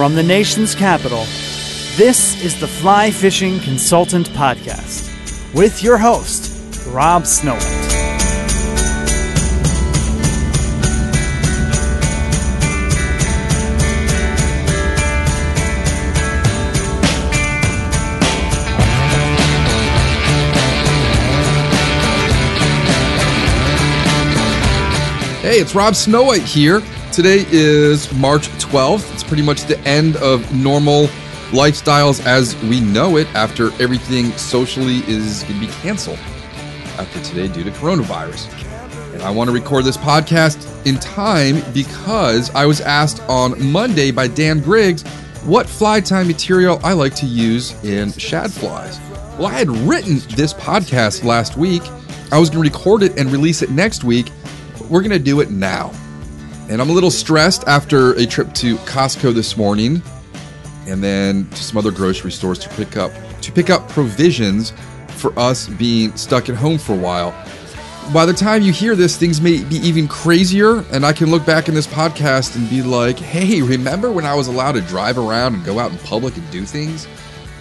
From the nation's capital, this is the Fly Fishing Consultant Podcast with your host, Rob Snowhite. Hey, it's Rob Snowhite here. Today is March 12th. Pretty much the end of normal lifestyles as we know it after everything socially is going to be canceled after today due to coronavirus. And I want to record this podcast in time because I was asked on Monday by Dan Griggs what fly tying material I like to use in shad flies. Well, I had written this podcast last week. I was going to record it and release it next week we're going to do it now. And I'm a little stressed after a trip to Costco this morning and then to some other grocery stores to pick up to pick up provisions for us being stuck at home for a while. By the time you hear this, things may be even crazier, and I can look back in this podcast and be like, hey, remember when I was allowed to drive around and go out in public and do things?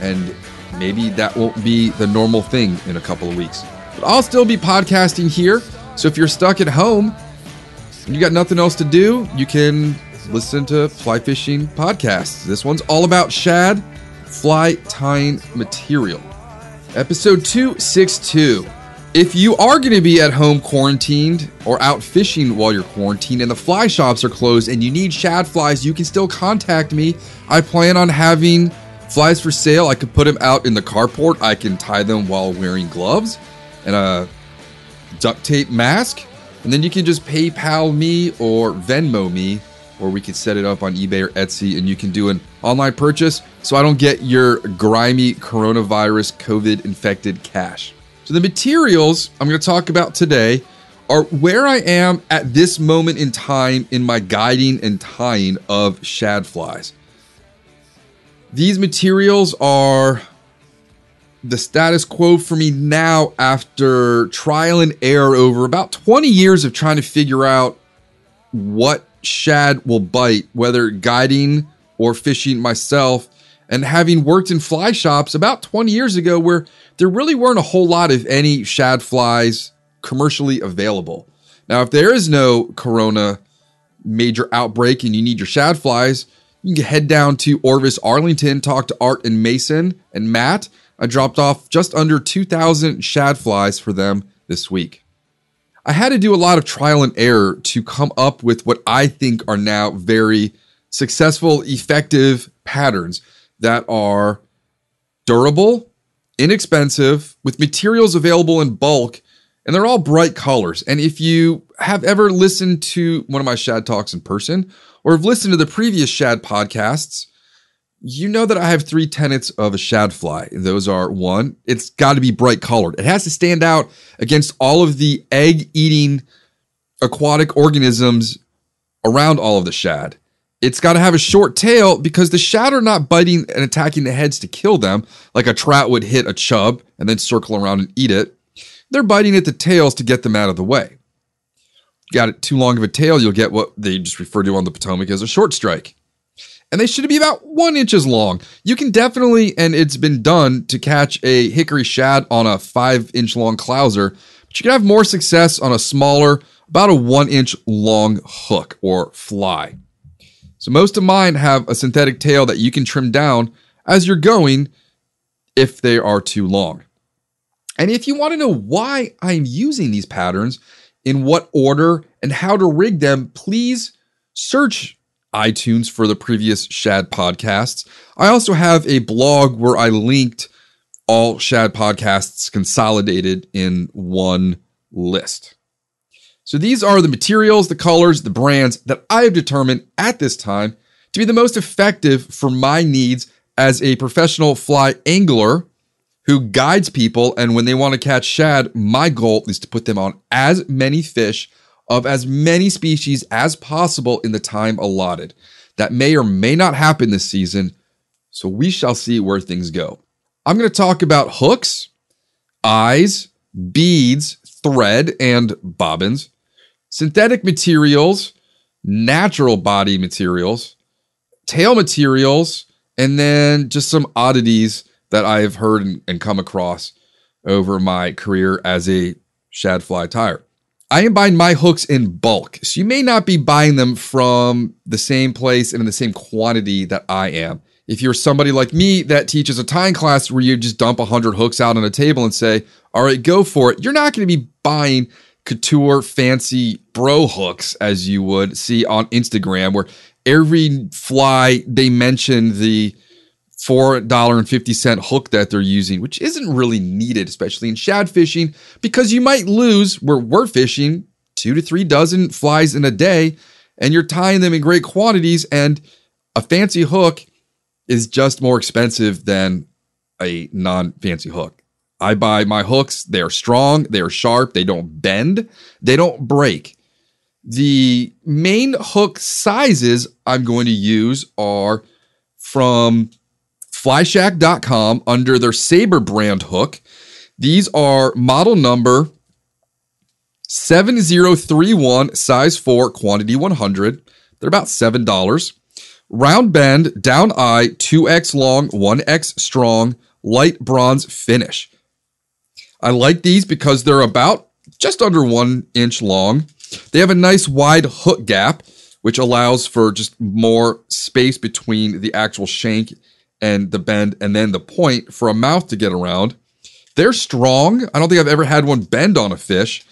And maybe that won't be the normal thing in a couple of weeks. But I'll still be podcasting here. So if you're stuck at home you got nothing else to do, you can listen to fly fishing podcasts. This one's all about shad fly tying material. Episode 262. If you are going to be at home quarantined or out fishing while you're quarantined and the fly shops are closed and you need shad flies, you can still contact me. I plan on having flies for sale. I could put them out in the carport. I can tie them while wearing gloves and a duct tape mask. And then you can just PayPal me or Venmo me, or we can set it up on eBay or Etsy and you can do an online purchase so I don't get your grimy coronavirus COVID infected cash. So, the materials I'm going to talk about today are where I am at this moment in time in my guiding and tying of shad flies. These materials are the status quo for me now after trial and error over about 20 years of trying to figure out what shad will bite, whether guiding or fishing myself, and having worked in fly shops about 20 years ago where there really weren't a whole lot of any shad flies commercially available. Now, if there is no corona major outbreak and you need your shad flies, you can head down to Orvis Arlington, talk to Art and Mason and Matt I dropped off just under 2,000 shad flies for them this week. I had to do a lot of trial and error to come up with what I think are now very successful, effective patterns that are durable, inexpensive, with materials available in bulk, and they're all bright colors. And if you have ever listened to one of my Shad Talks in person, or have listened to the previous Shad podcasts, you know that I have three tenets of a shad fly. Those are one, it's got to be bright colored. It has to stand out against all of the egg eating aquatic organisms around all of the shad. It's got to have a short tail because the shad are not biting and attacking the heads to kill them like a trout would hit a chub and then circle around and eat it. They're biting at the tails to get them out of the way. Got it too long of a tail, you'll get what they just refer to on the Potomac as a short strike and they should be about one inches long. You can definitely, and it's been done to catch a hickory shad on a five inch long clouser, but you can have more success on a smaller, about a one inch long hook or fly. So most of mine have a synthetic tail that you can trim down as you're going if they are too long. And if you want to know why I'm using these patterns, in what order, and how to rig them, please search iTunes for the previous Shad podcasts. I also have a blog where I linked all Shad podcasts consolidated in one list. So these are the materials, the colors, the brands that I have determined at this time to be the most effective for my needs as a professional fly angler who guides people. And when they want to catch shad, my goal is to put them on as many fish of as many species as possible in the time allotted. That may or may not happen this season, so we shall see where things go. I'm going to talk about hooks, eyes, beads, thread, and bobbins, synthetic materials, natural body materials, tail materials, and then just some oddities that I've heard and, come across over my career as a shad fly tire. I am buying my hooks in bulk, so you may not be buying them from the same place and in the same quantity that I am. If you're somebody like me that teaches a tying class where you just dump 100 hooks out on a table and say, all right, go for it, you're not going to be buying couture fancy bro hooks as you would see on Instagram, where every fly they mention the $4.50 hook that they're using, which isn't really needed, especially in shad fishing, because you might lose where we're fishing two to three dozen flies in a day and you're tying them in great quantities. And a fancy hook is just more expensive than a non fancy hook. I buy my hooks, they're strong, they're sharp, they don't bend, they don't break. The main hook sizes I'm going to use are from flyshack.com under their Saber brand hook. These are model number 7031, size 4, quantity 100. They're about $7. Round bend, down eye, 2x long, 1x strong, light bronze finish. I like these because they're about just under one inch long. They have a nice wide hook gap, which allows for just more space between the actual shank and the bend and then the point for a mouth to get around. They're strong. I don't think I've ever had one bend on a fish,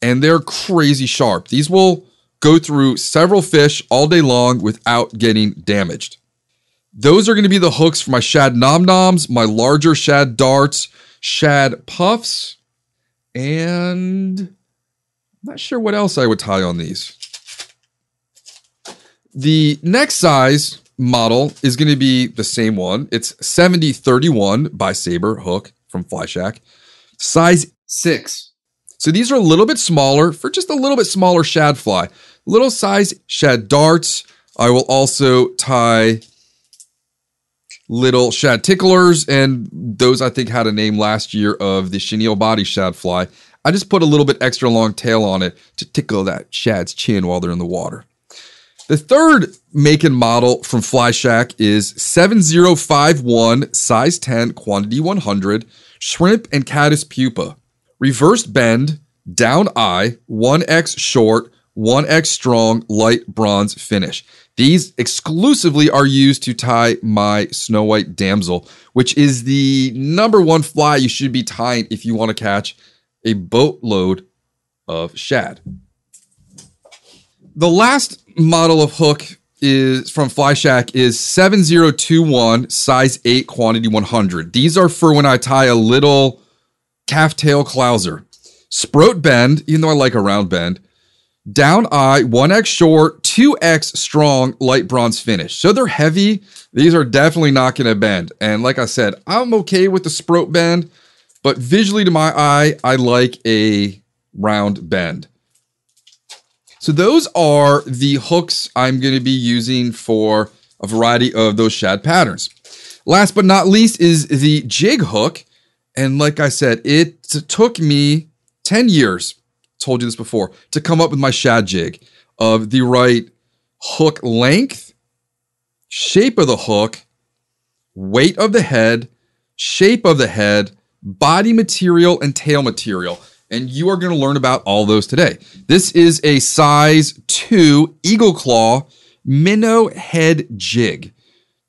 and they're crazy sharp. These will go through several fish all day long without getting damaged. Those are going to be the hooks for my shad nom noms, my larger shad darts, shad puffs, and I'm not sure what else I would tie on these. The next size model is going to be the same one. It's 7031 by Saber Hook from Fly Shack, size 6. So these are a little bit smaller for just a little bit smaller shad fly. Little size shad darts. I will also tie little shad ticklers, and those I think had a name last year of the chenille body shad fly. I just put a little bit extra long tail on it to tickle that shad's chin while they're in the water. The third make and model from Fly Shack is 7051, size 10, quantity 100, shrimp and caddis pupa. Reverse bend, down eye, 1x short, 1x strong, light bronze finish. These exclusively are used to tie my snow white damsel, which is the number one fly you should be tying if you want to catch a boatload of shad. The last model of hook is from Fly Shack is 7021 size 8 quantity 100. These are for when I tie a little calf tail clouser. Sproat bend, even though I like a round bend. Down eye, 1x short, 2x strong, light bronze finish. So they're heavy. These are definitely not going to bend. And like I said, I'm okay with the sproat bend, but visually to my eye, I like a round bend. So those are the hooks I'm going to be using for a variety of those shad patterns. Last but not least is the jig hook. And like I said, it took me 10 years, told you this before, to come up with my shad jig of the right hook length, shape of the hook, weight of the head, shape of the head, body material, and tail material and you are going to learn about all those today. This is a size 2 Eagle Claw minnow head jig.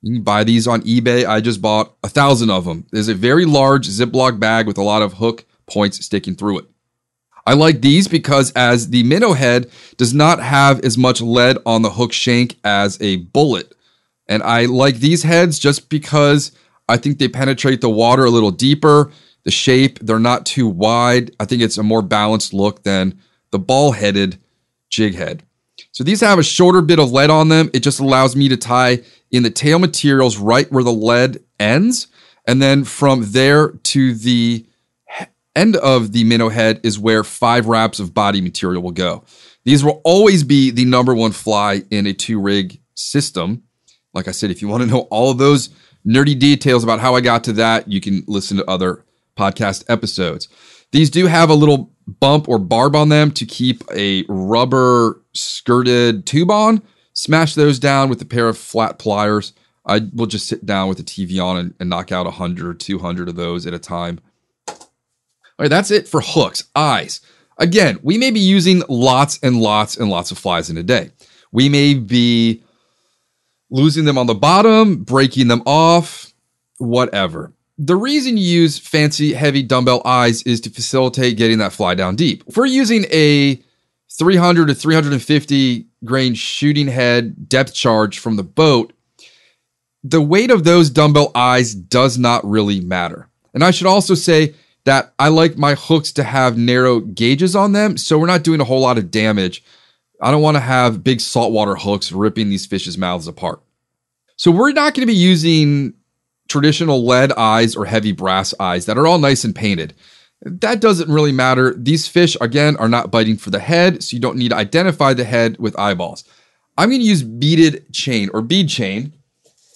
You can buy these on eBay. I just bought a thousand of them. There's a very large Ziploc bag with a lot of hook points sticking through it. I like these because as the minnow head does not have as much lead on the hook shank as a bullet. And I like these heads just because I think they penetrate the water a little deeper the shape, they're not too wide. I think it's a more balanced look than the ball headed jig head. So these have a shorter bit of lead on them. It just allows me to tie in the tail materials right where the lead ends. And then from there to the end of the minnow head is where five wraps of body material will go. These will always be the number one fly in a two rig system. Like I said, if you want to know all of those nerdy details about how I got to that, you can listen to other podcast episodes. These do have a little bump or barb on them to keep a rubber skirted tube on. smash those down with a pair of flat pliers. I will just sit down with the TV on and, and knock out 100 or 200 of those at a time. All right, that's it for hooks. Eyes. Again, we may be using lots and lots and lots of flies in a day. We may be losing them on the bottom, breaking them off, whatever. The reason you use fancy heavy dumbbell eyes is to facilitate getting that fly down deep. If we're using a 300 to 350 grain shooting head depth charge from the boat, the weight of those dumbbell eyes does not really matter. And I should also say that I like my hooks to have narrow gauges on them, so we're not doing a whole lot of damage. I don't want to have big saltwater hooks ripping these fish's mouths apart. So we're not going to be using traditional lead eyes or heavy brass eyes that are all nice and painted. That doesn't really matter. These fish, again, are not biting for the head, so you don't need to identify the head with eyeballs. I'm going to use beaded chain or bead chain.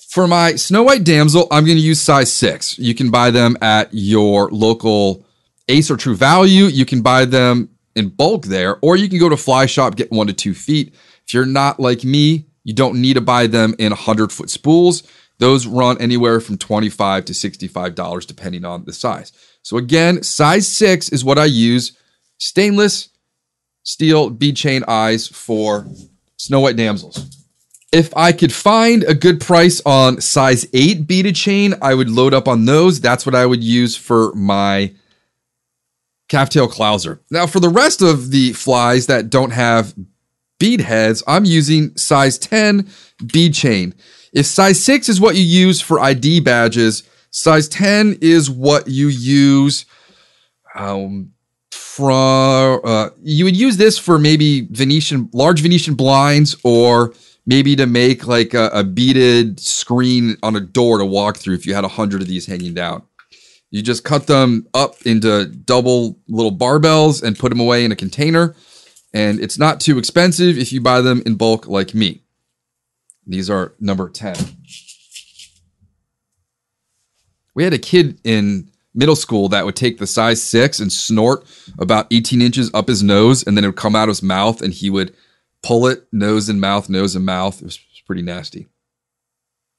For my snow white damsel, I'm going to use size six. You can buy them at your local Ace or True Value. You can buy them in bulk there, or you can go to Fly Shop, get one to two feet. If you're not like me, you don't need to buy them in 100 foot spools. Those run anywhere from 25 to $65 depending on the size. So again, size 6 is what I use. Stainless steel bead chain eyes for snow white damsels. If I could find a good price on size 8 beaded chain, I would load up on those. That's what I would use for my calftail clouser. Now, for the rest of the flies that don't have bead heads, I'm using size 10 bead chain. If size 6 is what you use for ID badges, size 10 is what you use um, from uh, you would use this for maybe Venetian large Venetian blinds or maybe to make like a, a beaded screen on a door to walk through if you had a hundred of these hanging down. You just cut them up into double little barbells and put them away in a container. And it's not too expensive if you buy them in bulk like me. These are number 10. We had a kid in middle school that would take the size six and snort about 18 inches up his nose, and then it would come out of his mouth, and he would pull it nose and mouth, nose and mouth. It was pretty nasty.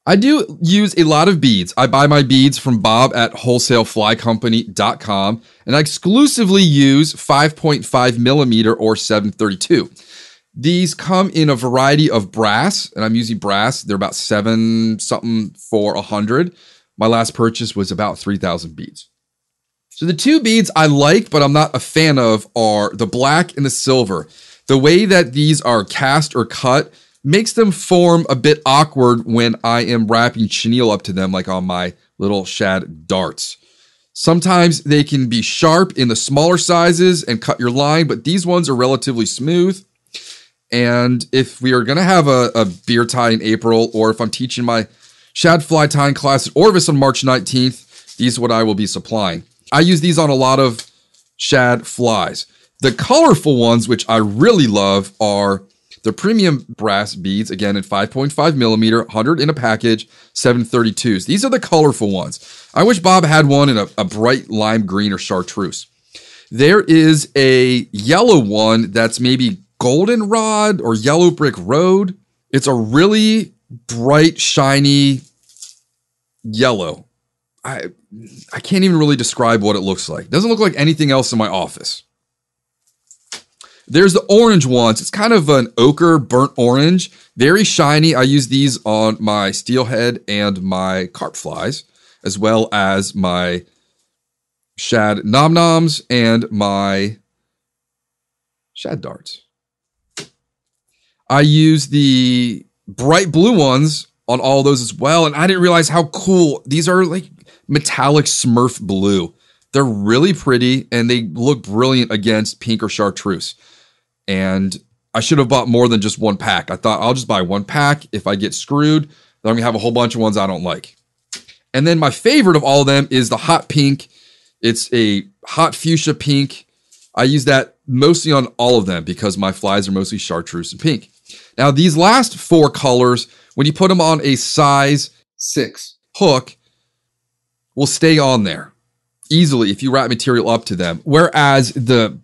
I do use a lot of beads. I buy my beads from Bob at wholesaleflycompany.com, and I exclusively use 5.5 millimeter or 732. These come in a variety of brass, and I'm using brass. They're about seven something for a hundred. My last purchase was about 3,000 beads. So the two beads I like, but I'm not a fan of, are the black and the silver. The way that these are cast or cut makes them form a bit awkward when I am wrapping chenille up to them, like on my little shad darts. Sometimes they can be sharp in the smaller sizes and cut your line, but these ones are relatively smooth. And if we are going to have a, a, beer tie in April, or if I'm teaching my shad fly tying class at Orvis on March 19th, these are what I will be supplying. I use these on a lot of shad flies. The colorful ones, which I really love, are the premium brass beads, again in 5.5 millimeter, 100 in a package, 732s. These are the colorful ones. I wish Bob had one in a, a bright lime green or chartreuse. There is a yellow one that's maybe goldenrod or yellow brick road. It's a really bright, shiny yellow. I I can't even really describe what it looks like. It doesn't look like anything else in my office. There's the orange ones. It's kind of an ochre burnt orange, very shiny. I use these on my steelhead and my carp flies, as well as my shad nom noms and my shad darts. I use the bright blue ones on all those as well. And I didn't realize how cool these are like metallic smurf blue. They're really pretty and they look brilliant against pink or chartreuse. And I should have bought more than just one pack. I thought I'll just buy one pack. If I get screwed, then I'm gonna have a whole bunch of ones I don't like. And then my favorite of all of them is the hot pink. It's a hot fuchsia pink. I use that mostly on all of them because my flies are mostly chartreuse and pink. Now, these last four colors, when you put them on a size six hook, will stay on there easily if you wrap material up to them. Whereas the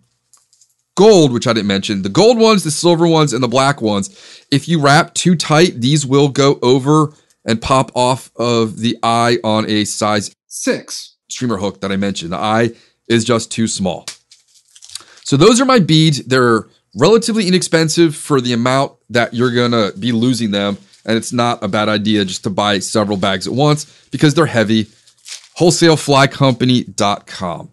gold, which I didn't mention. The gold ones, the silver ones, and the black ones. If you wrap too tight, these will go over and pop off of the eye on a size six streamer hook that I mentioned. The eye is just too small. So those are my beads. They're relatively inexpensive for the amount that you're going to be losing them. And it's not a bad idea just to buy several bags at once because they're heavy. WholesaleFlyCompany.com.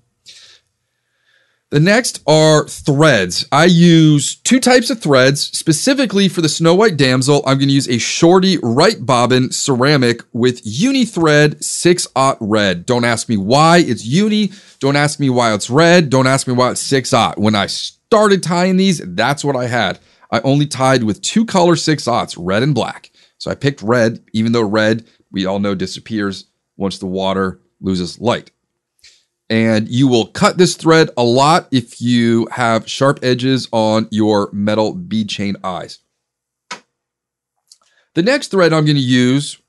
The next are threads. I use two types of threads. Specifically for the Snow White Damsel, I'm going to use a shorty Rite bobbin ceramic with uni thread 6-aught red. Don't ask me why it's uni. Don't ask me why it's red. Don't ask me why it's 6-aught. When I started tying these, that's what I had. I only tied with two color 6-aughts, red and black. So I picked red, even though red, we all know, disappears once the water loses light and you will cut this thread a lot if you have sharp edges on your metal bead chain eyes. The next thread I'm going to use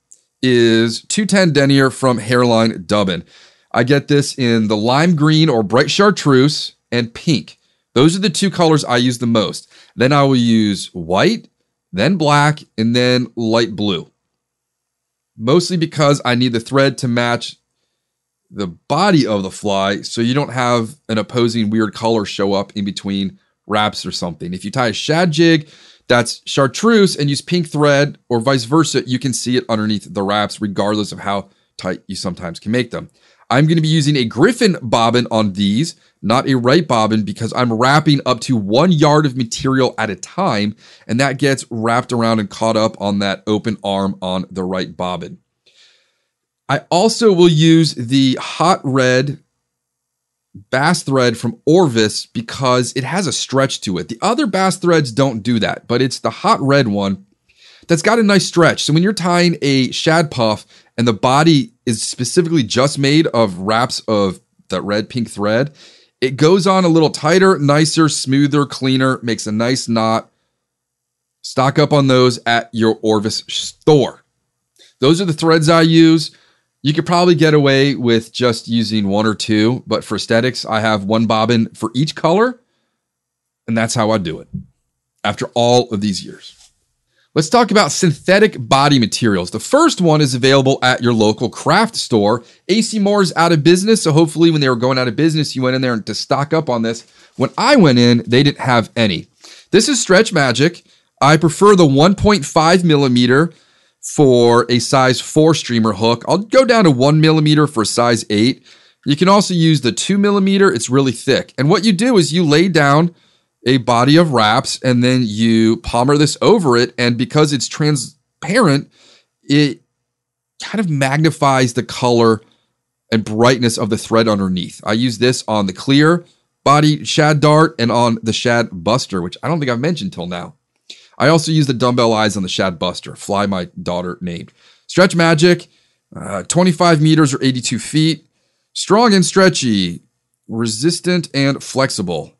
is 210 denier from Hareline Dubbin. I get this in the lime green or bright chartreuse and pink. Those are the two colors I use the most. Then I will use white, then black, and then light blue. Mostly because I need the thread to match the body of the fly so you don't have an opposing weird color show up in between wraps or something. If you tie a shad jig that's chartreuse and use pink thread or vice versa, you can see it underneath the wraps regardless of how tight you sometimes can make them. I'm going to be using a Griffin bobbin on these, not a Rite bobbin, because I'm wrapping up to one yard of material at a time, and that gets wrapped around and caught up on that open arm on the Rite bobbin. I also will use the hot red bass thread from Orvis because it has a stretch to it. The other bass threads don't do that, but it's the hot red one that's got a nice stretch. So when you're tying a shad puff and the body is specifically just made of wraps of that red pink thread, it goes on a little tighter, nicer, smoother, cleaner, makes a nice knot. Stock up on those at your Orvis store. Those are the threads I use. You could probably get away with just using one or two, but for aesthetics, I have one bobbin for each color, and that's how I do it after all of these years. Let's talk about synthetic body materials. The first one is available at your local craft store. AC Moore's out of business, so hopefully when they were going out of business, you went in there to stock up on this. When I went in, they didn't have any. This is Stretch Magic. I prefer the 1.5 millimeter for a size 4 streamer hook. I'll go down to 1 millimeter for size 8. You can also use the 2 millimeter, it's really thick. And what you do is you lay down a body of wraps and then you palmer this over it. And because it's transparent, it kind of magnifies the color and brightness of the thread underneath. I use this on the clear body shad dart and on the shad buster, which I don't think I've mentioned till now. I also use the dumbbell eyes on the Shad Buster, fly my daughter named. Stretch Magic, uh, 25 meters or 82 feet. Strong and stretchy, resistant and flexible.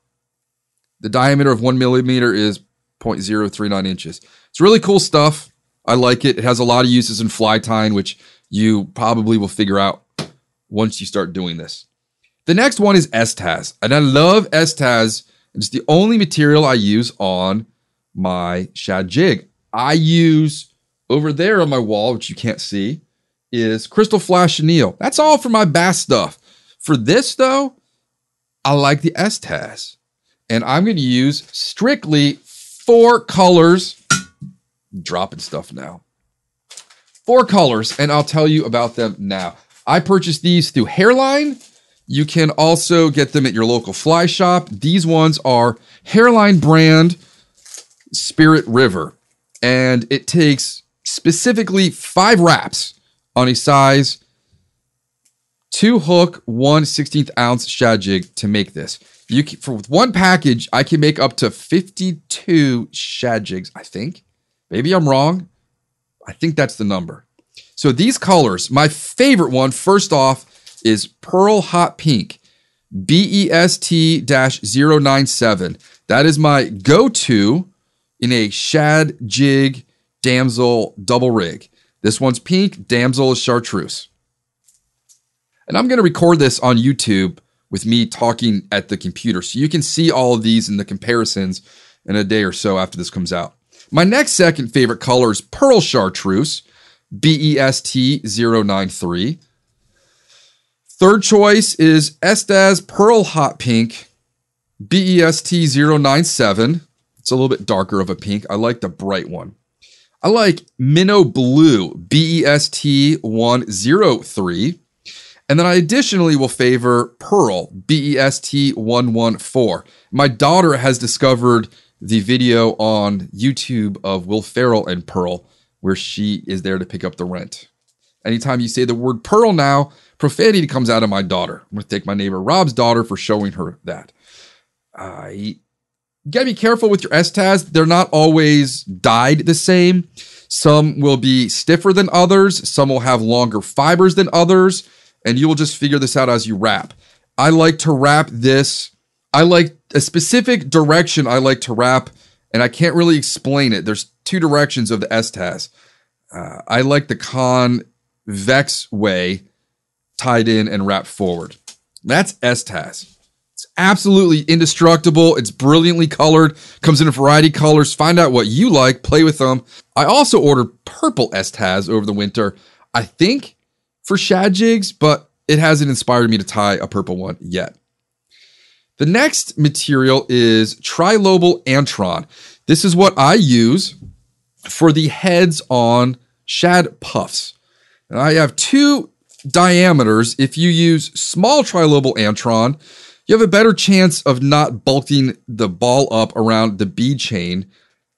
The diameter of one millimeter is 0.039 inches. It's really cool stuff. I like it. It has a lot of uses in fly tying, which you probably will figure out once you start doing this. The next one is Estaz, and I love Estaz. It's the only material I use on my shad jig. I use over there on my wall, which you can't see, is Crystal Flash Chenille. That's all for my bass stuff. For this though, I like the Estaz. And I'm going to use strictly four colors. dropping stuff now. Four colors, and I'll tell you about them now. I purchased these through Hareline. You can also get them at your local fly shop. These ones are Hareline brand Spirit River. And it takes specifically five wraps on a size two hook, one 16th ounce shad jig to make this. You can, for one package, I can make up to 52 shad jigs, I think. Maybe I'm wrong. I think that's the number. So these colors, my favorite one, first off, is Pearl Hot Pink, BEST 097. That is my go to in a shad jig damsel double rig. This one's pink, damsel is chartreuse. And I'm going to record this on YouTube with me talking at the computer. So you can see all of these in the comparisons in a day or so after this comes out. My next second favorite color is Pearl Chartreuse, BEST 093. Third choice is Estaz Pearl Hot Pink, BEST 097. It's a little bit darker of a pink. I like the bright one. I like Minnow Blue, BEST 103. And then I additionally will favor Pearl, BEST 114. My daughter has discovered the video on YouTube of Will Ferrell and Pearl, where she is there to pick up the rent. Anytime you say the word Pearl now, profanity comes out of my daughter. I'm going to thank my neighbor Rob's daughter for showing her that. Uh, you gotta be careful with your Estaz. They're not always dyed the same. Some will be stiffer than others, some will have longer fibers than others and you will just figure this out as you wrap. I like to wrap this. I like a specific direction I like to wrap, and I can't really explain it. There's two directions of the Estaz. Uh, I like the convex way tied in and wrapped forward. That's Estaz. It's absolutely indestructible. It's brilliantly colored, comes in a variety of colors. Find out what you like, play with them. I also ordered purple Estaz over the winter. I think for shad jigs, but it hasn't inspired me to tie a purple one yet. The next material is trilobal antron. This is what I use for the heads on shad puffs. And I have two diameters. If you use small trilobal antron, you have a better chance of not bulking the ball up around the bead chain.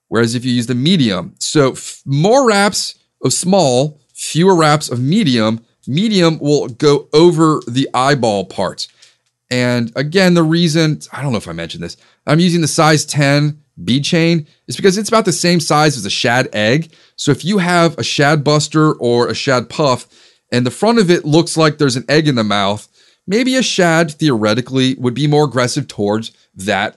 Whereas if you use the medium, so f- more wraps of small, fewer wraps of medium, medium will go over the eyeball parts. And again, the reason, I don't know if I mentioned this, I'm using the size 10 bead chain is because it's about the same size as a shad egg. So if you have a shad buster or a shad puff and the front of it looks like there's an egg in the mouth, maybe a shad theoretically would be more aggressive towards that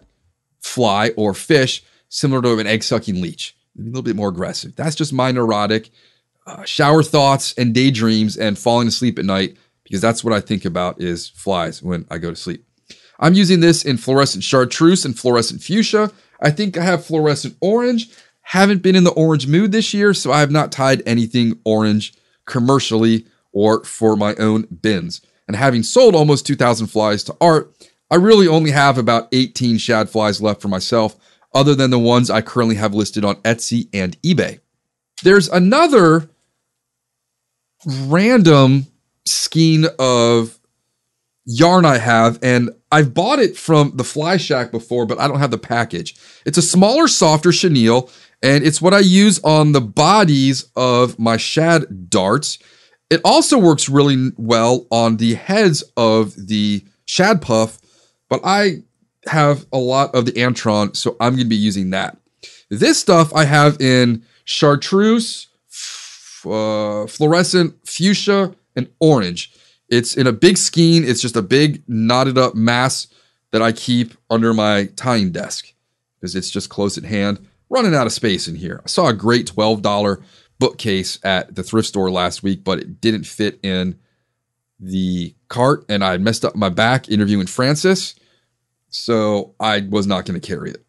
fly or fish, similar to an egg sucking leech. A little bit more aggressive. That's just my neurotic uh, shower thoughts and daydreams and falling asleep at night because that's what I think about is flies when I go to sleep. I'm using this in fluorescent chartreuse and fluorescent fuchsia. I think I have fluorescent orange. Haven't been in the orange mood this year, so I have not tied anything orange commercially or for my own bins. And having sold almost 2,000 flies to art, I really only have about 18 shad flies left for myself, other than the ones I currently have listed on Etsy and eBay. There's another random skein of yarn I have, and I've bought it from the Fly Shack before, but I don't have the package. It's a smaller, softer chenille, and it's what I use on the bodies of my shad darts. It also works really well on the heads of the shad puff, but I have a lot of the Antron, so I'm going to be using that. This stuff I have in chartreuse, uh, fluorescent fuchsia and orange. It's in a big skein. It's just a big knotted up mass that I keep under my tying desk because it's just close at hand. Running out of space in here. I saw a great $12 bookcase at the thrift store last week, but it didn't fit in the cart and I messed up my back interviewing Francis. So I was not going to carry it.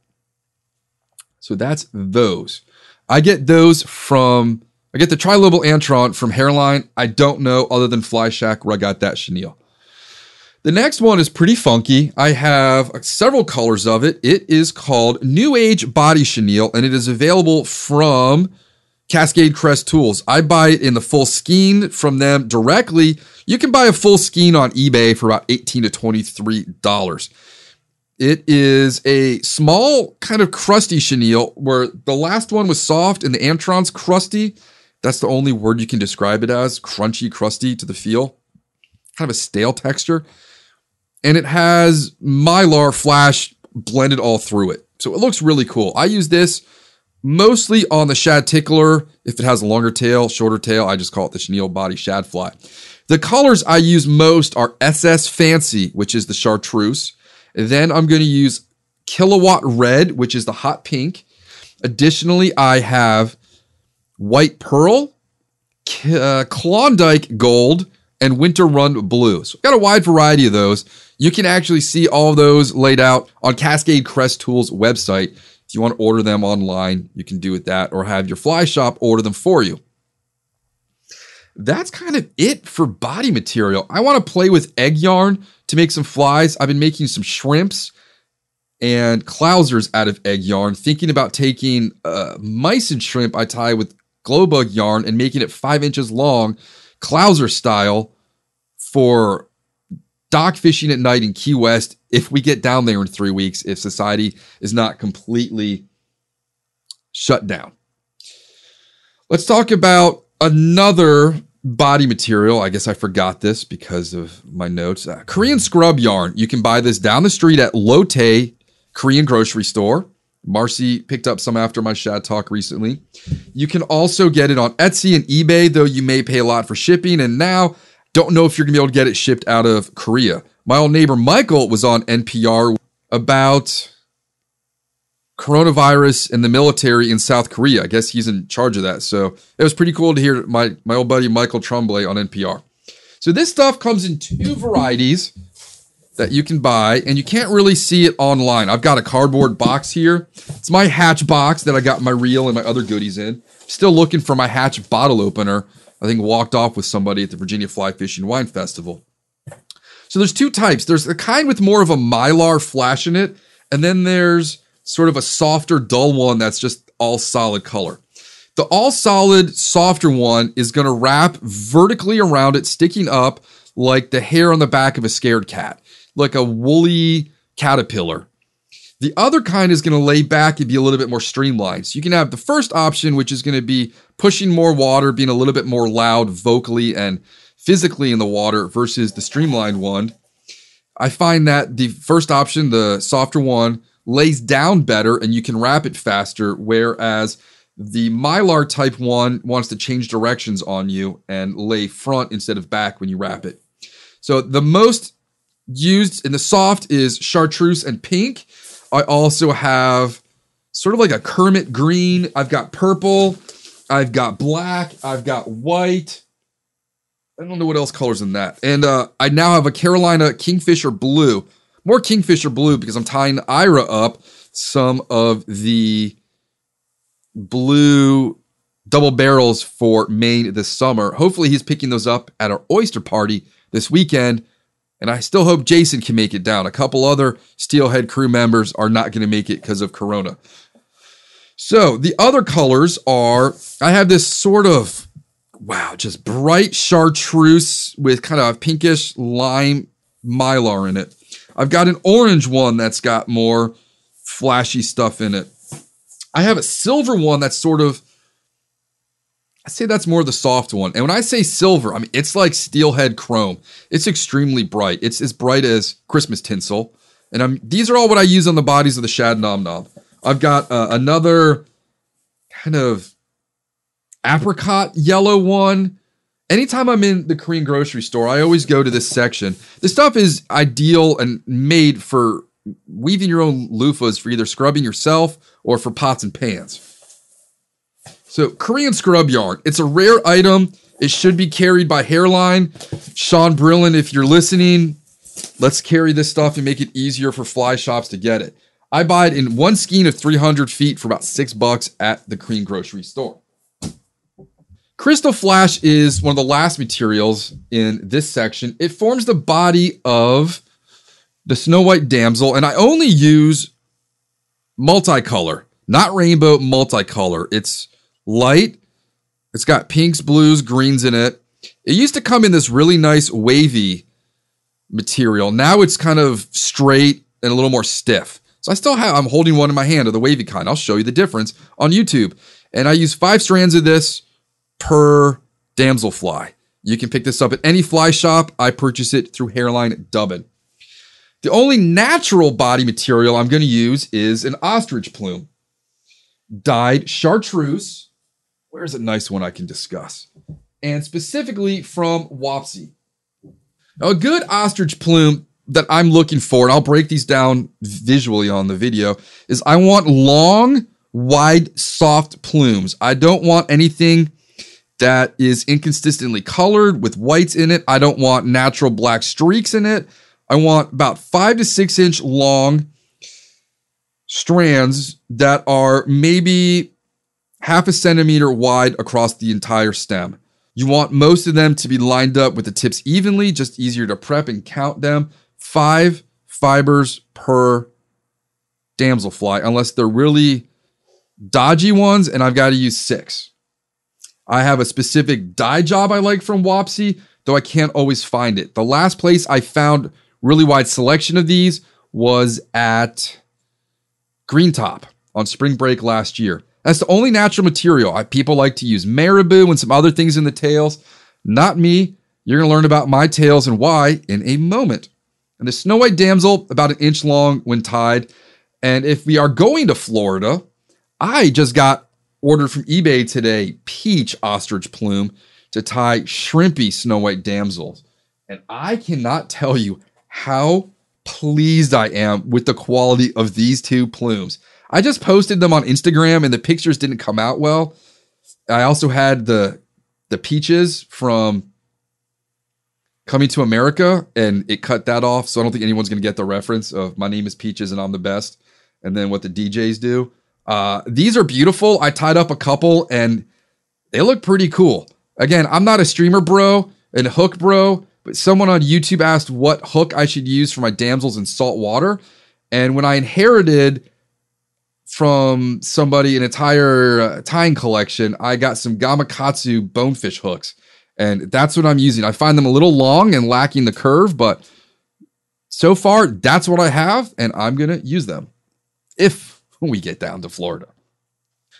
So that's those. I get those from I get the trilobal antron from Hareline. I don't know other than Fly Shack where I got that chenille. The next one is pretty funky. I have several colors of it. It is called New Age Body Chenille, and it is available from Cascade Crest Tools. I buy it in the full skein from them directly. You can buy a full skein on eBay for about 18 to $23. It is a small, kind of crusty chenille where the last one was soft and the Antron's crusty. That's the only word you can describe it as crunchy, crusty to the feel. Kind of a stale texture. And it has mylar flash blended all through it. So it looks really cool. I use this mostly on the shad tickler. If it has a longer tail, shorter tail, I just call it the chenille body shad fly. The colors I use most are SS Fancy, which is the chartreuse. then I'm going to use Kilowatt Red, which is the hot pink. Additionally, I have White Pearl, uh, Klondike Gold, and Winter Run Blue. So, got a wide variety of those. You can actually see all those laid out on Cascade Crest Tools website. If you want to order them online, you can do it that or have your fly shop order them for you. That's kind of it for body material. I want to play with egg yarn to make some flies. I've been making some shrimps and clousers out of egg yarn, thinking about taking uh, mysid shrimp I tie with glow bug yarn and making it five inches long, clouser style for dock fishing at night in Key West if we get down there in three weeks, if society is not completely shut down. Let's talk about another body material. I guess I forgot this because of my notes. Uh, Korean scrub yarn. You can buy this down the street at Lotte Korean grocery store. Marcy picked up some after my Shad Talk recently. You can also get it on Etsy and eBay, though you may pay a lot for shipping. And now, don't know if you're gonna be able to get it shipped out of Korea. My old neighbor Michael was on NPR about coronavirus and the military in South Korea. I guess he's in charge of that. So it was pretty cool to hear my, my old buddy Michael Tremblay on NPR. So this stuff comes in two varieties that you can buy, and you can't really see it online. I've got a cardboard box here. It's my hatch box that I got my reel and my other goodies in. Still looking for my hatch bottle opener. I think walked off with somebody at the Virginia Fly Fishing Wine Festival. So there's two types. There's the kind with more of a mylar flash in it, and then there's sort of a softer, dull one that's just all solid color. The all solid, softer one is going to wrap vertically around it, sticking up like the hair on the back of a scared cat like a woolly caterpillar. The other kind is going to lay back and be a little bit more streamlined. So you can have the first option, which is going to be pushing more water, being a little bit more loud vocally and physically in the water versus the streamlined one. I find that the first option, the softer one, lays down better and you can wrap it faster, whereas the Mylar type one wants to change directions on you and lay front instead of back when you wrap it. So the most used in the soft is chartreuse and pink. I also have sort of like a Kermit green. I've got purple. I've got black. I've got white. I don't know what else colors in that. And uh, I now have a Carolina Kingfisher blue. More Kingfisher blue because I'm tying Ira up some of the blue double barrels for Maine this summer. Hopefully, he's picking those up at our oyster party this weekend. And I still hope Jason can make it down. A couple other Steelhead crew members are not going to make it because of Corona. So the other colors are I have this sort of, wow, just bright chartreuse with kind of pinkish lime mylar in it. I've got an orange one that's got more flashy stuff in it. I have a silver one that's sort of I say that's more the soft one. And when I say silver, I mean it's like steelhead chrome. It's extremely bright. It's as bright as Christmas tinsel. And I'm these are all what I use on the bodies of the shad nom nom. I've got uh, another kind of apricot yellow one. Anytime I'm in the Korean grocery store, I always go to this section. This stuff is ideal and made for weaving your own loofahs for either scrubbing yourself or for pots and pans. So Korean scrub yarn. It's a rare item. It should be carried by Hareline. Sean Brillen, if you're listening, let's carry this stuff and make it easier for fly shops to get it. I buy it in one skein of 300 feet for about six bucks at the Korean grocery store. Crystal Flash is one of the last materials in this section. It forms the body of the Snow White Damsel, and I only use multicolor, not rainbow, multicolor. It's light. It's got pinks, blues, greens in it. It used to come in this really nice wavy material. Now it's kind of straight and a little more stiff. So I still have, I'm holding one in my hand of the wavy kind. I'll show you the difference on YouTube. And I use five strands of this per damselfly. You can pick this up at any fly shop. I purchase it through Hareline Dubbin. The only natural body material I'm going to use is an ostrich plume. Dyed chartreuse Where's a nice one I can discuss? And specifically from Wapsi. Now, a good ostrich plume that I'm looking for, and I'll break these down visually on the video, is I want long, wide, soft plumes. I don't want anything that is inconsistently colored with whites in it. I don't want natural black streaks in it. I want about five to six inch long strands that are maybe half a centimeter wide across the entire stem. You want most of them to be lined up with the tips evenly, just easier to prep and count them. Five fibers per damselfly, unless they're really dodgy ones, and I've got to use six. I have a specific dye job I like from Wapsi, though I can't always find it. The last place I found really wide selection of these was at Green Top on spring break last year. That's the only natural material. I, people like to use marabou and some other things in the tails. Not me. You're going to learn about my tails and why in a moment. And the snow white damsel, about an inch long when tied. And if we are going to Florida, I just got ordered from eBay today peach ostrich plume to tie shrimpy snow white damsels. And I cannot tell you how pleased I am with the quality of these two plumes. I just posted them on Instagram and the pictures didn't come out well. I also had the the peaches from Coming to America and it cut that off. So I don't think anyone's going to get the reference of my name is Peaches and I'm the best and then what the DJs do. Uh, these are beautiful. I tied up a couple and they look pretty cool. Again, I'm not a streamer bro and hook bro, but someone on YouTube asked what hook I should use for my damsels in salt water. And when I inherited from somebody an entire uh, tying collection, I got some Gamakatsu bonefish hooks. And that's what I'm using. I find them a little long and lacking the curve, but so far, that's what I have, and I'm to use them if we get down to Florida.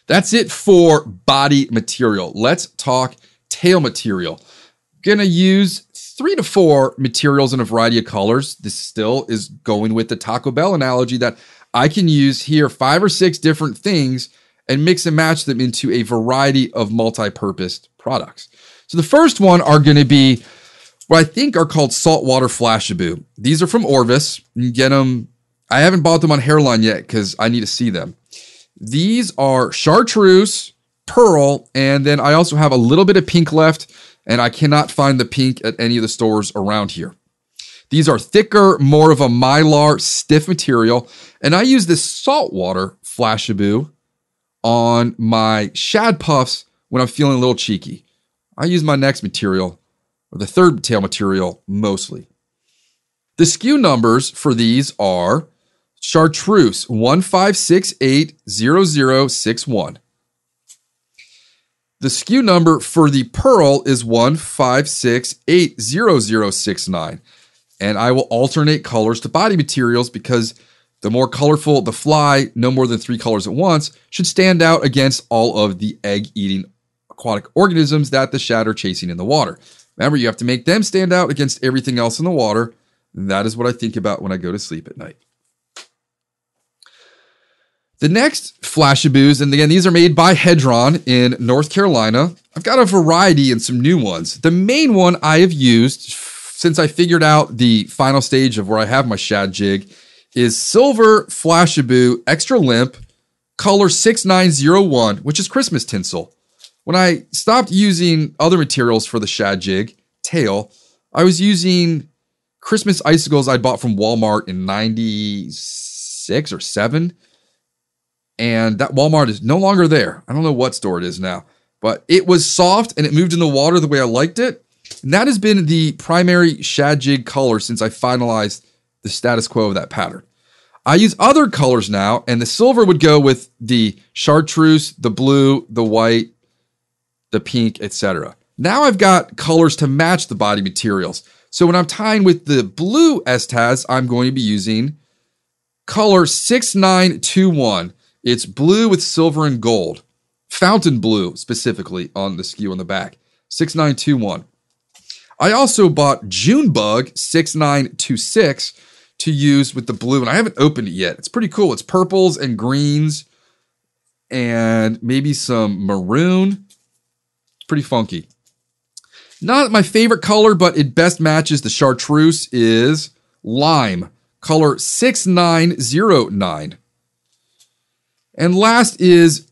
That's it for body material. Let's talk tail material. Gonna use three to four materials in a variety of colors. This still is going with the Taco Bell analogy that I can use here five or six different things and mix and match them into a variety of multi-purpose products. So the first one are going to be what I think are called saltwater flashabou. These are from Orvis. You get them. I haven't bought them on Hareline yet because I need to see them. These are chartreuse, pearl, and then I also have a little bit of pink left, and I cannot find the pink at any of the stores around here. These are thicker, more of a mylar, stiff material, and I use this saltwater flashabou on my shad puffs when I'm feeling a little cheeky. I use my next material, or the third tail material, mostly. The SKU numbers for these are chartreuse 15680061. The SKU number for the pearl is 15680069. And I will alternate colors to body materials because the more colorful the fly, no more than three colors at once, should stand out against all of the egg eating aquatic organisms that the shad are chasing in the water. Remember, you have to make them stand out against everything else in the water. That is what I think about when I go to sleep at night. The next Flashabous, and again, these are made by Hedron in North Carolina. I've got a variety and some new ones. The main one I have used since I figured out the final stage of where I have my shad jig is Silver flashabou Extra Limp, color 6901, which is Christmas tinsel. When I stopped using other materials for the shad jig, tail, I was using Christmas icicles I bought from Walmart in 96 or 7. And that Walmart is no longer there. I don't know what store it is now, but it was soft and it moved in the water the way I liked it. And that has been the primary shad jig color since I finalized the status quo of that pattern. I use other colors now, and the silver would go with the chartreuse, the blue, the white, the pink, etc. Now I've got colors to match the body materials. So when I'm tying with the blue Estaz, I'm going to be using color 6921. It's blue with silver and gold. Fountain blue specifically on the SKU on the back. 6921. I also bought Junebug 6926 to use with the blue, and I haven't opened it yet. It's pretty cool. It's purples and greens and maybe some maroon. It's pretty funky. Not my favorite color, but it best matches the chartreuse is lime, color 6909. And last is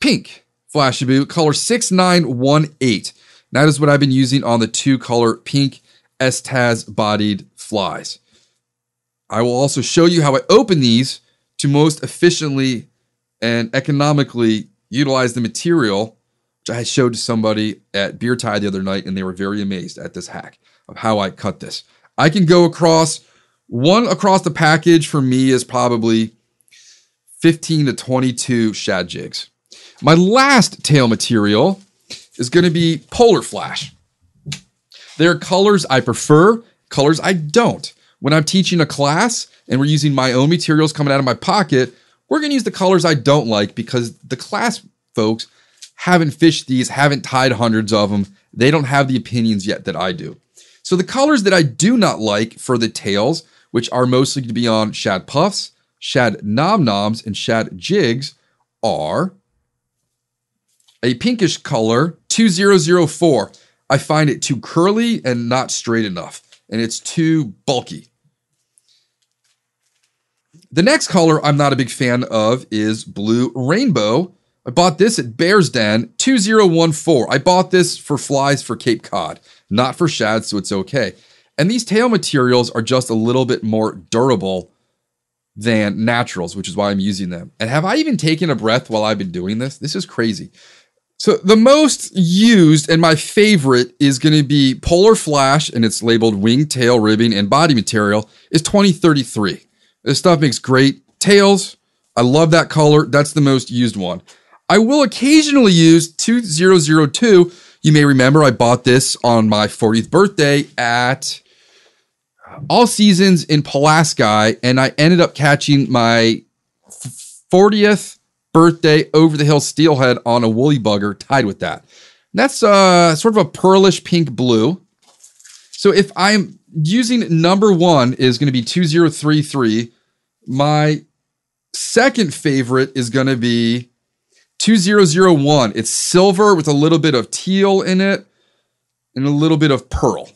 pink, Flashabou, color 6918. That is what I've been using on the two color pink Estaz bodied flies. I will also show you how I open these to most efficiently and economically utilize the material, which I showed to somebody at Beer Tie the other night, and they were very amazed at this hack of how I cut this. I can go across one across the package for me is probably 15 to 22 shad jigs. My last tail material is going to be Polar Flash. There are colors I prefer, colors I don't. When I'm teaching a class and we're using my own materials coming out of my pocket, we're going to use the colors I don't like because the class folks haven't fished these, haven't tied hundreds of them. They don't have the opinions yet that I do. So the colors that I do not like for the tails, which are mostly to be on shad puffs, shad nom noms, and shad jigs, are a pinkish color 2004. I find it too curly and not straight enough, and it's too bulky. The next color I'm not a big fan of is blue rainbow. I bought this at Bear's Den 2014. I bought this for flies for Cape Cod, not for shad, so it's okay. And these tail materials are just a little bit more durable than naturals, which is why I'm using them. And have I even taken a breath while I've been doing this? This is crazy. So the most used and my favorite is going to be Polar Flash, and it's labeled wing, tail, ribbing, and body material, is 2033. This stuff makes great tails. I love that color. That's the most used one. I will occasionally use 2002. You may remember I bought this on my 40th birthday at All Seasons in Pulaski, and I ended up catching my 40th birthday over the hill steelhead on a woolly bugger tied with that. And that's uh, sort of a pearlish pink blue. So if I'm using number one is going to be 2033, my second favorite is going to be 2001. It's silver with a little bit of teal in it and a little bit of pearl.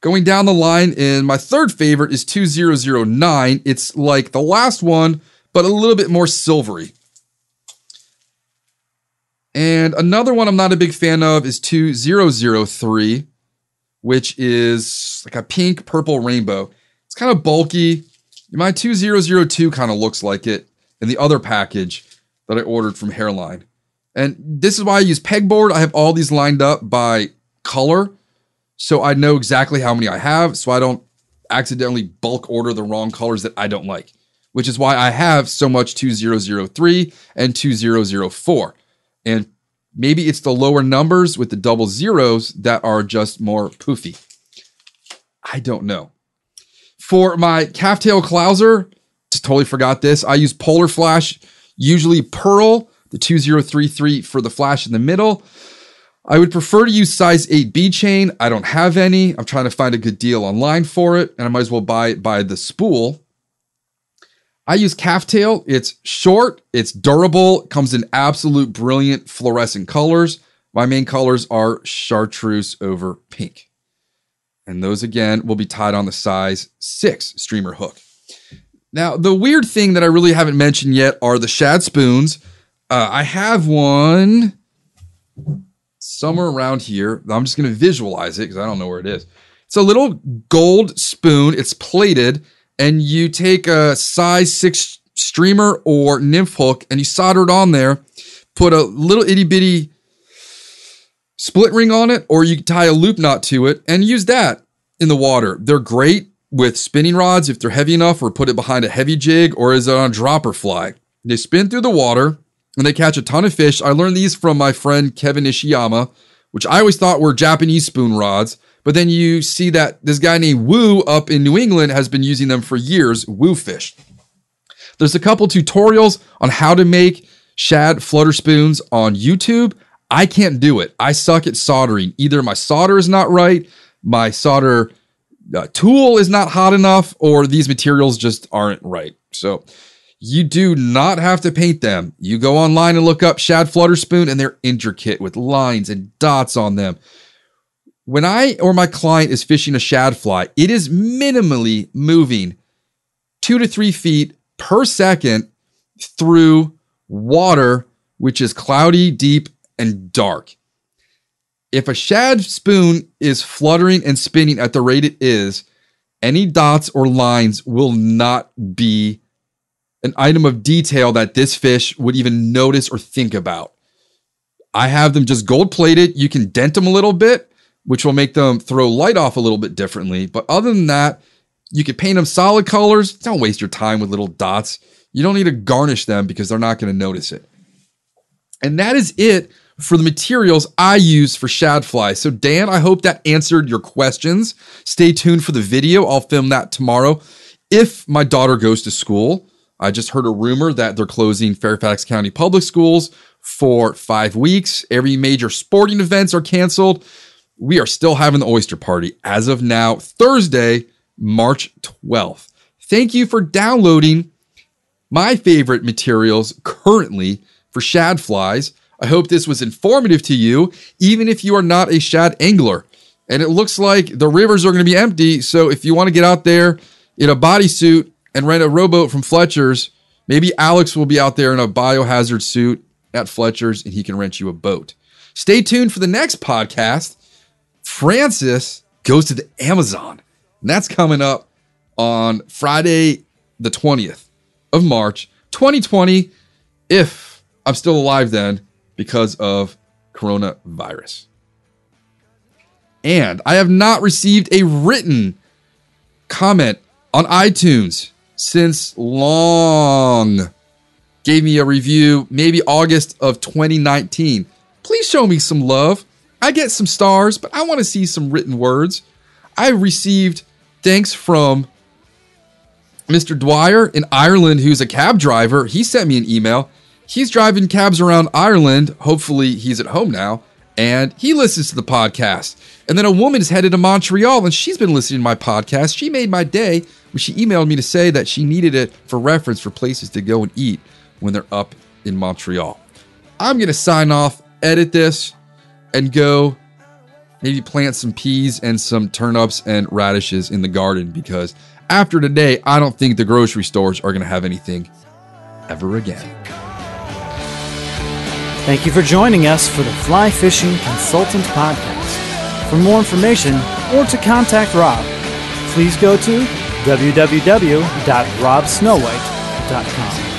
Going down the line, and my third favorite is 2009. It's like the last one, but a little bit more silvery. And another one I'm not a big fan of is 2003, which is like a pink purple rainbow. It's kind of bulky. My 2002 kind of looks like it in the other package that I ordered from Hareline. And this is why I use pegboard. I have all these lined up by color. So I know exactly how many I have. So I don't accidentally bulk order the wrong colors that I don't like which is why I have so much 2003 and 2004. And maybe it's the lower numbers with the double zeros that are just more poofy. I don't know. For my calftail clouser, just totally forgot this. I use Polar Flash, usually Pearl, the 2033 for the flash in the middle. I would prefer to use size 8B chain. I don't have any. I'm trying to find a good deal online for it, and I might as well buy it by the spool. I use calftail. It's short, it's durable, comes in absolute brilliant fluorescent colors. My main colors are chartreuse over pink. And those again will be tied on the size six streamer hook. Now, the weird thing that I really haven't mentioned yet are the shad spoons. Uh, I have one somewhere around here. I'm just going to visualize it because I don't know where it is. It's a little gold spoon. It's plated and you take a size six streamer or nymph hook and you solder it on there, put a little itty bitty split ring on it, or you tie a loop knot to it and use that in the water. They're great with spinning rods if they're heavy enough, or put it behind a heavy jig, or is it on a dropper fly. They spin through the water and they catch a ton of fish. I learned these from my friend Kevin Ishiyama, which I always thought were Japanese spoon rods. But then you see that this guy named Woo up in New England has been using them for years, Woo Fish. There's a couple tutorials on how to make shad flutter spoons on YouTube. I can't do it. I suck at soldering. Either my solder is not right, my solder uh, tool is not hot enough, or these materials just aren't right. So you do not have to paint them. You go online and look up shad flutter spoon, and they're intricate with lines and dots on them when I or my client is fishing a shad fly, it is minimally moving two to three feet per second through water which is cloudy, deep, and dark. If a shad spoon is fluttering and spinning at the rate it is, any dots or lines will not be an item of detail that this fish would even notice or think about. I have them just gold plated. You can dent them a little bit, which will make them throw light off a little bit differently. But other than that, you could paint them solid colors. Don't waste your time with little dots. You don't need to garnish them because they're not going to notice it. And that is it for the materials I use for shad. So, Dan, I hope that answered your questions. Stay tuned for the video. I'll film that tomorrow. If my daughter goes to school, I just heard a rumor that they're closing Fairfax County Public Schools for five weeks. Every major sporting events are canceled. We are still having the oyster party as of now, Thursday, March 12th. Thank you for downloading my favorite materials currently for shad flies. I hope this was informative to you, even if you are not a shad angler. And it looks like the rivers are going to be empty. So if you want to get out there in a bodysuit and rent a rowboat from Fletcher's, maybe Alex will be out there in a biohazard suit at Fletcher's and he can rent you a boat. Stay tuned for the next podcast. Francis goes to the Amazon. And that's coming up on Friday, the 20th of March, 2020, if I'm still alive then because of coronavirus. And I have not received a written comment on iTunes since long. Gave me a review maybe August of 2019. Please show me some love. I get some stars, but I want to see some written words. I received thanks from Mr. Dwyer in Ireland, who's a cab driver. He sent me an email. He's driving cabs around Ireland. Hopefully, he's at home now. And he listens to the podcast. And then a woman is headed to Montreal and she's been listening to my podcast. She made my day when she emailed me to say that she needed it for reference for places to go and eat when they're up in Montreal. I'm going to sign off, edit this, and go maybe plant some peas and some turnips and radishes in the garden because after today, I don't think the grocery stores are going to have anything ever again. Thank you for joining us for the Fly Fishing Consultant Podcast. For more information or to contact Rob, please go to www.robsnowhite.com.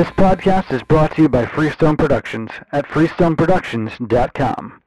This podcast is brought to you by Freestone Productions at freestoneproductions.com.